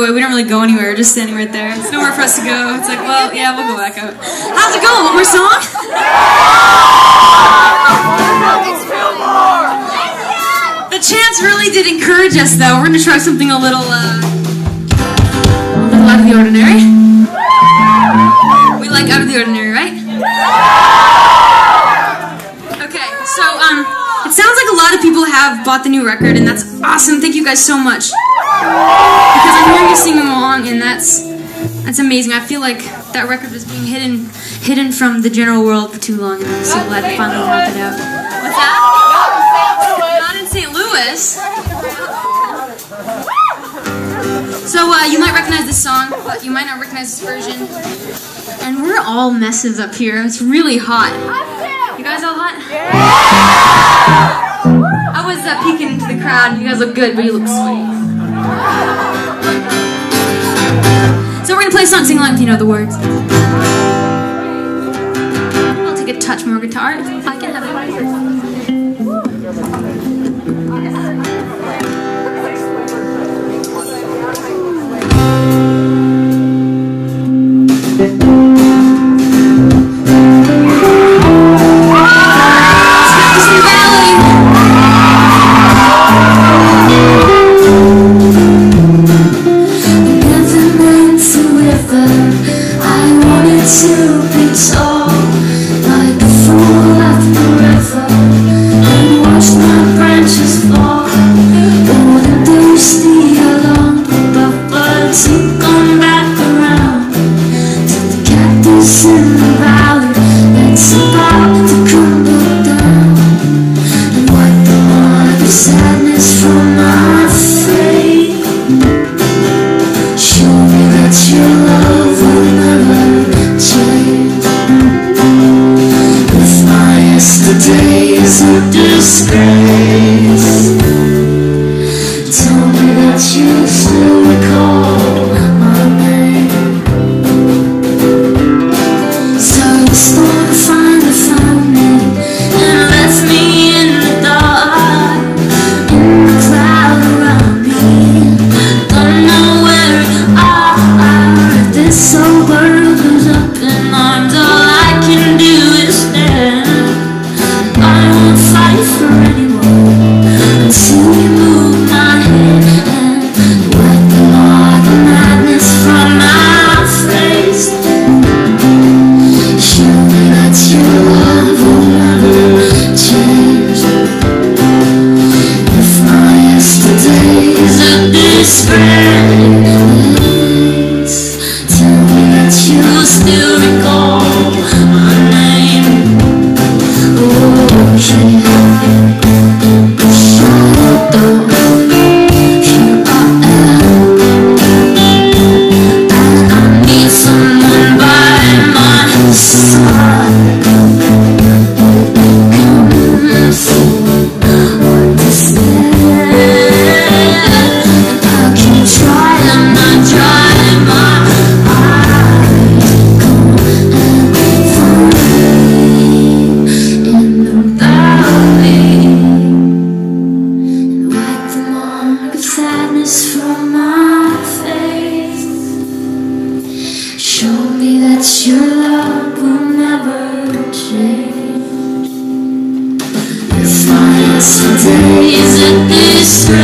really go anywhere. We're just standing right there. It's nowhere for us to go. It's like, well, yeah, we'll go back out. How's it going? One more song? The chants really did encourage us, though. We're gonna try something a little, uh, a little out of the ordinary. We like out of the ordinary, right? Okay, so um, it sounds like a lot of people have bought the new record, and that's awesome. Thank you guys so much. Because I'm hearing you sing along, and that's that's amazing. I feel like that record was being hidden hidden from the general world for too long, and I'm so glad to finally have it out. What's that? Not in St. Louis. So uh, you might recognize this song, but you might not recognize this version. And we're all messes up here. It's really hot. You guys all hot? I was uh, peeking into the crowd. You guys look good, but you look sweaty. So we're gonna play a song, sing along if you know the words. I'll take a touch more guitar. I can have. Someone by my side. Change.